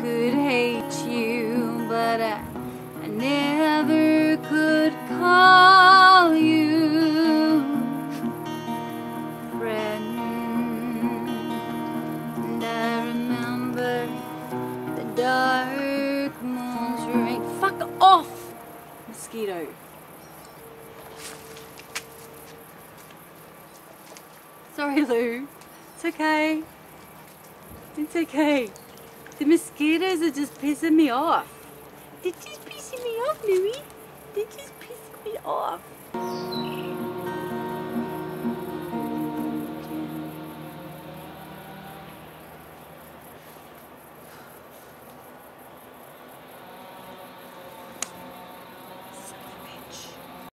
could hate you, but I, I never could call you friend. And I remember the dark moon's ring. Fuck off, mosquito. Sorry, Lou. It's okay. It's okay. The mosquitoes are just pissing me off. They're just pissing me off, Louie. They're just pissing me off.